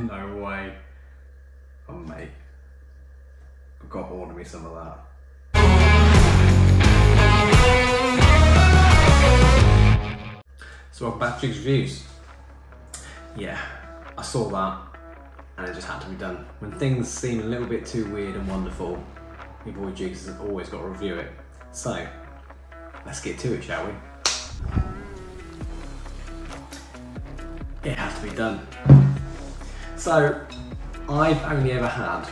no way. Oh mate. I've got to order me some of that. So to Reviews. Yeah, I saw that and it just had to be done. When things seem a little bit too weird and wonderful, your boy Jiggs has always got to review it. So, let's get to it, shall we? It has to be done. So, I've only ever had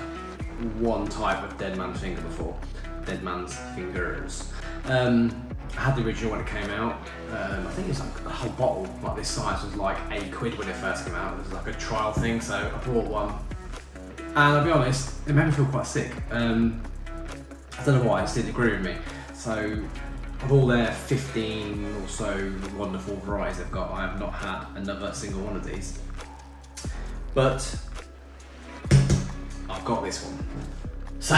one type of dead man's finger before. Dead man's fingers. Um, I had the original when it came out. Um, I think it's like a whole bottle like this size was like eight quid when it first came out. It was like a trial thing, so I bought one. And I'll be honest, it made me feel quite sick. Um, I don't know why, it didn't agree with me. So of all their 15 or so wonderful varieties they've got, I have not had another single one of these. But I've got this one. So,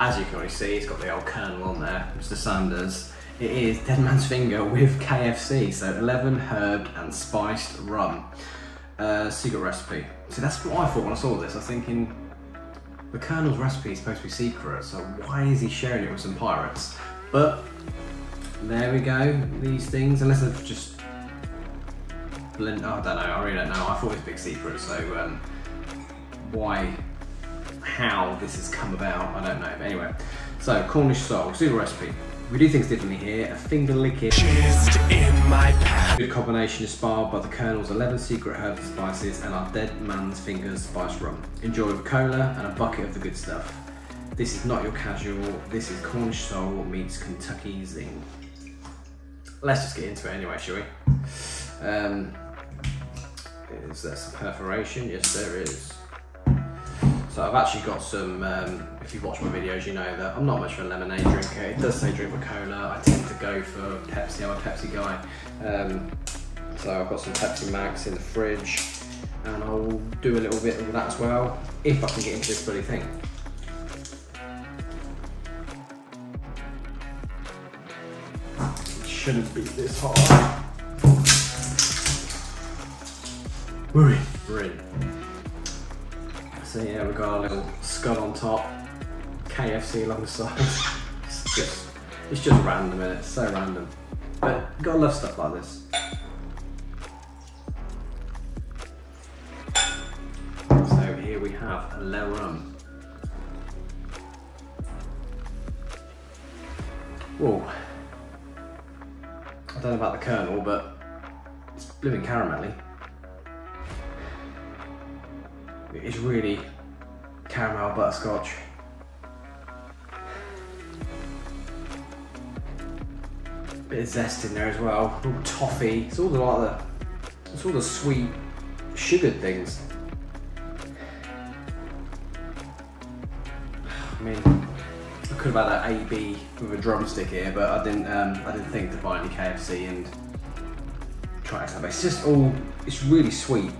as you can already see, it's got the old Colonel on there, Mr. Sanders. It is Dead Man's Finger with KFC, so 11 herb and spiced rum. Uh, secret recipe. See, that's what I thought when I saw this. I was thinking, the Colonel's recipe is supposed to be secret, so why is he sharing it with some pirates? But there we go, these things, unless they've just blend, oh, I don't know, I really don't know. I thought it was a big secret, so um, why, how this has come about, I don't know. But anyway, so Cornish soul, super recipe. We do things differently here. A finger licking. in my Good combination inspired by the Colonel's 11 secret herbs and spices and our dead man's fingers spice rum. Enjoy with cola and a bucket of the good stuff. This is not your casual, this is Cornish soul meets Kentucky zing. Let's just get into it anyway, shall we? Um, is there some perforation? Yes, there is. So I've actually got some, um, if you've watched my videos, you know that I'm not much of a lemonade drinker. It does say drink with cola. I tend to go for Pepsi, I'm a Pepsi guy. Um, so I've got some Pepsi Max in the fridge and I'll do a little bit of that as well, if I can get into this bloody thing. It shouldn't be this hard. We're in. We're in. So yeah, we've got our little skull on top, KFC alongside. it's just, it's just random, and it's so random. But you gotta love stuff like this. So here we have Le Rum. Whoa. I don't know about the Colonel, but it's blooming caramelly. It's really caramel butterscotch. Bit of zest in there as well. All toffee. It's all the like the it's all the sweet sugared things. I mean, I could have had that AB with a drumstick here, but I didn't. Um, I didn't think to buy any KFC and try it. It's just all. It's really sweet.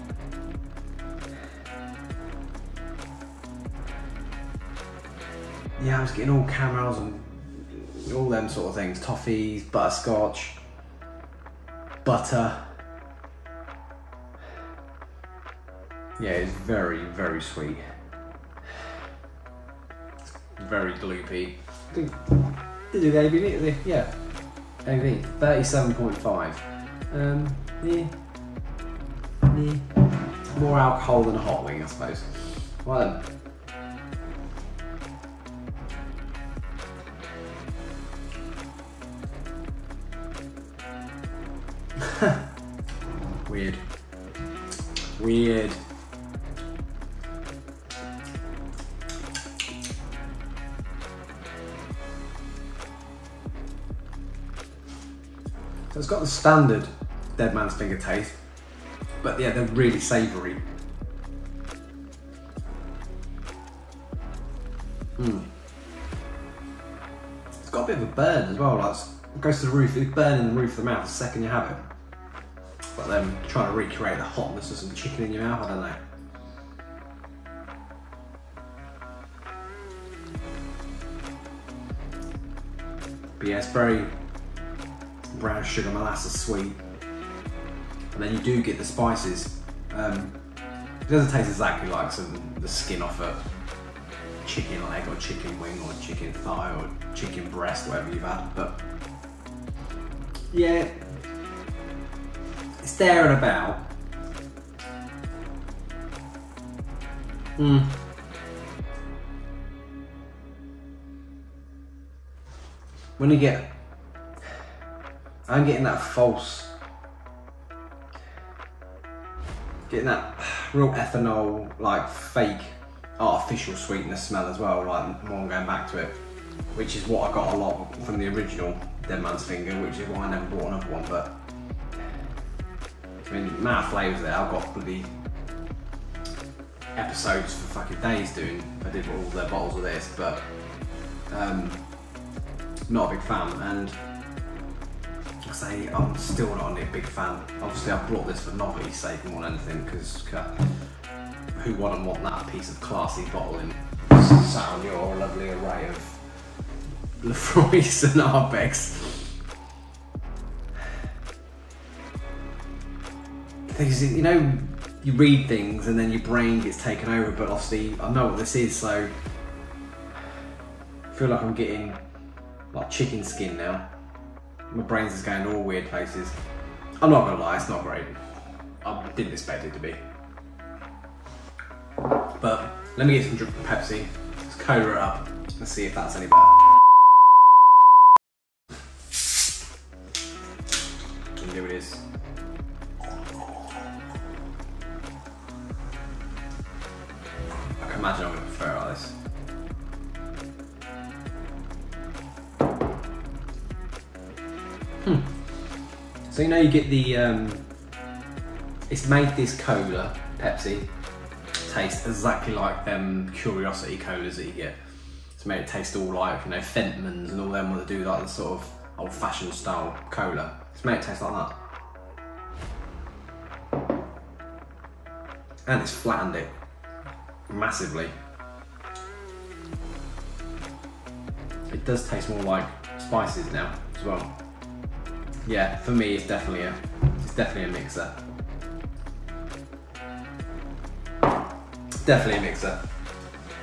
Yeah, I was getting all caramels and all them sort of things. Toffees, butterscotch, butter. Yeah, it's very, very sweet. very gloopy. Did, you the ABV? Yeah, ABV, 37.5. Um, yeah. yeah. More alcohol than a hot wing, I suppose. Well then. Weird. Weird. So it's got the standard dead man's finger taste, but yeah, they're really savoury. Mm. It's got a bit of a burn as well, like it goes to the roof, it's burning the roof of the mouth the second you have it. But then trying to recreate the hotness of some chicken in your mouth, I don't know. But yeah, it's very brown sugar molasses sweet. And then you do get the spices. Um, It doesn't taste exactly like some the skin off a chicken leg or chicken wing or chicken thigh or chicken breast, whatever you've had, but yeah, it's there and about. Hmm. When you get, I'm getting that false, getting that real ethanol, like fake artificial sweetness smell as well, like more going back to it, which is what I got a lot from the original Dead Man's Finger, which is why I never bought another one, but I mean, amount of flavours there, I've got bloody episodes for fucking days doing, I did all their bottles of this, but um, not a big fan, and I say I'm still not a big fan. Obviously, I brought this for novelty's sake more than anything, because who wouldn't want that piece of classy bottling sat on your lovely array of Laphroaig and Ardbegs? Things, you know, you read things and then your brain gets taken over, but obviously I know what this is, so I feel like I'm getting like chicken skin now. My brain's just going all weird places. I'm not gonna lie, it's not great. I didn't expect it to be. But let me get some Pepsi. Let's coda it up. Let's see if that's any better. Imagine I'm gonna prefer it like this. Hmm. So you know you get the um, it's made this cola Pepsi taste exactly like them curiosity colas that you get. It's made it taste all like you know Fentimans and all them that do like the sort of old-fashioned style cola. It's made it taste like that. And it's flattened it massively. It does taste more like spices now as well yeah, for me, it's definitely a, it's definitely a mixer. Definitely a mixer.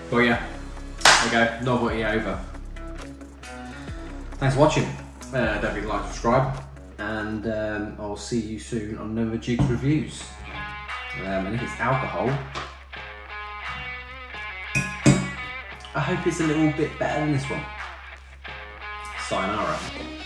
But yeah, there we go, novelty over. Thanks for watching. Uh, don't forget to like, subscribe, and um, I'll see you soon on another Jiggs Reviews. Um, and if it's alcohol, I hope it's a little bit better than this one. Sayonara.